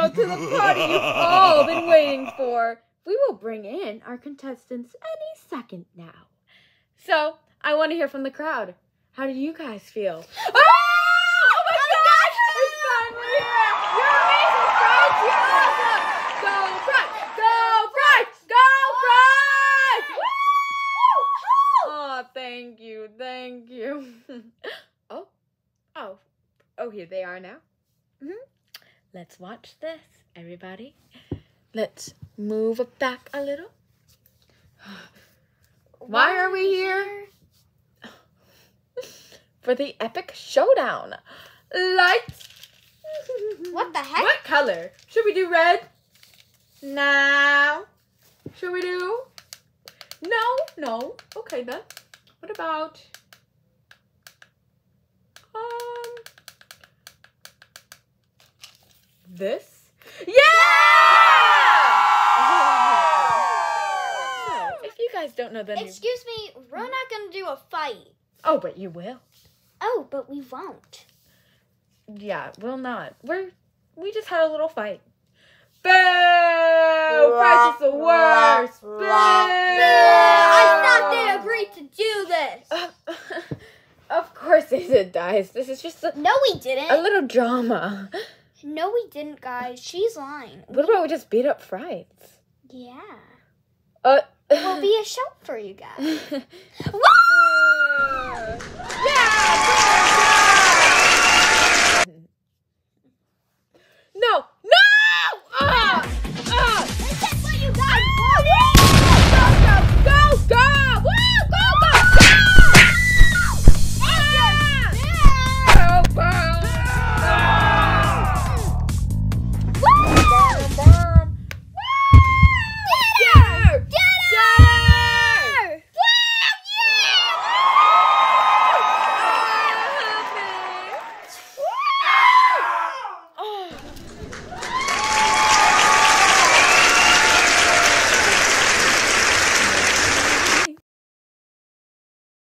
now to the party you've all been waiting for. We will bring in our contestants any second now. So, I want to hear from the crowd. How do you guys feel? Oh, oh my gosh! It's finally here! You're amazing! You're awesome! Go! Go! Go! Woo! Oh, thank you, thank you. oh, oh, oh, here they are now. hmm Let's watch this, everybody. Let's move it back a little. Why are we here? For the epic showdown. Lights. What the heck? What color? Should we do red? Now. Should we do? No, no. Okay then. What about this? Yeah! So, if you guys don't know then new Excuse me, we're not gonna do a fight. Oh, but you will. Oh, but we won't. Yeah, we'll not. We're we just had a little fight. Boo! Price is the worst. Boo! I thought they agreed to do this. of course they did, guys. This is just a, No, we didn't. a little drama. No, we didn't, guys. She's lying. What about we just beat up Frights? Yeah. Uh, We'll be a show for you guys.